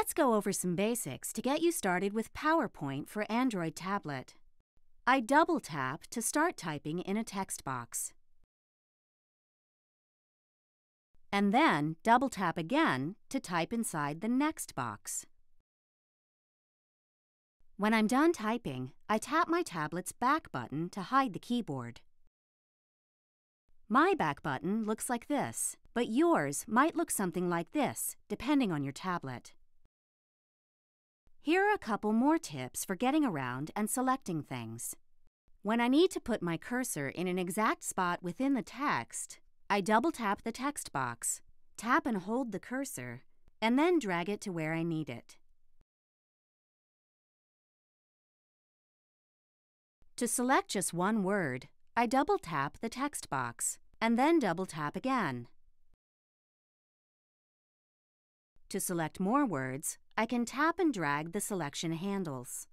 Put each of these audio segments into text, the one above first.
Let's go over some basics to get you started with PowerPoint for Android tablet. I double tap to start typing in a text box. And then double tap again to type inside the next box. When I'm done typing, I tap my tablet's back button to hide the keyboard. My back button looks like this, but yours might look something like this, depending on your tablet. Here are a couple more tips for getting around and selecting things. When I need to put my cursor in an exact spot within the text, I double tap the text box, tap and hold the cursor, and then drag it to where I need it. To select just one word, I double tap the text box and then double tap again. To select more words, I can tap and drag the selection handles.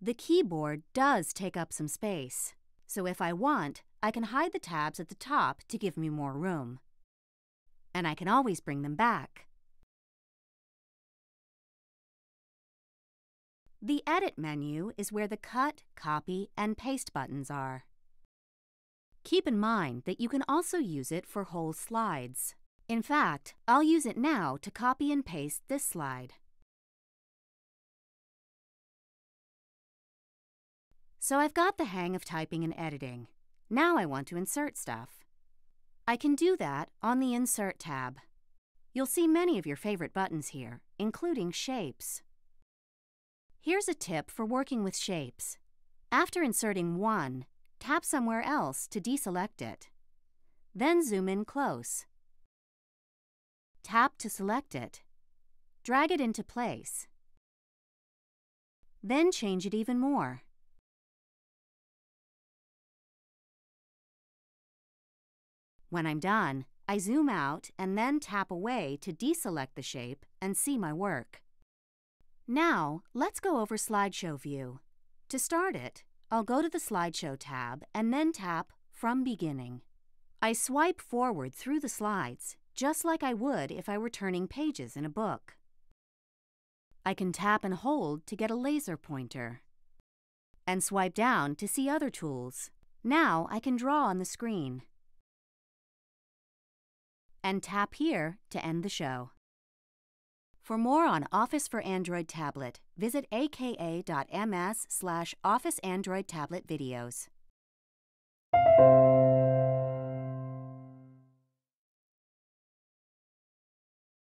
The keyboard does take up some space, so if I want, I can hide the tabs at the top to give me more room. And I can always bring them back. The Edit menu is where the Cut, Copy, and Paste buttons are. Keep in mind that you can also use it for whole slides. In fact, I'll use it now to copy and paste this slide. So I've got the hang of typing and editing. Now I want to insert stuff. I can do that on the Insert tab. You'll see many of your favorite buttons here, including shapes. Here's a tip for working with shapes. After inserting one, tap somewhere else to deselect it. Then zoom in close. Tap to select it. Drag it into place. Then change it even more. When I'm done, I zoom out and then tap away to deselect the shape and see my work. Now, let's go over Slideshow View. To start it, I'll go to the Slideshow tab and then tap From Beginning. I swipe forward through the slides, just like I would if I were turning pages in a book. I can tap and hold to get a laser pointer. And swipe down to see other tools. Now I can draw on the screen. And tap here to end the show. For more on Office for Android Tablet, visit aka.ms slash Office Android Tablet videos.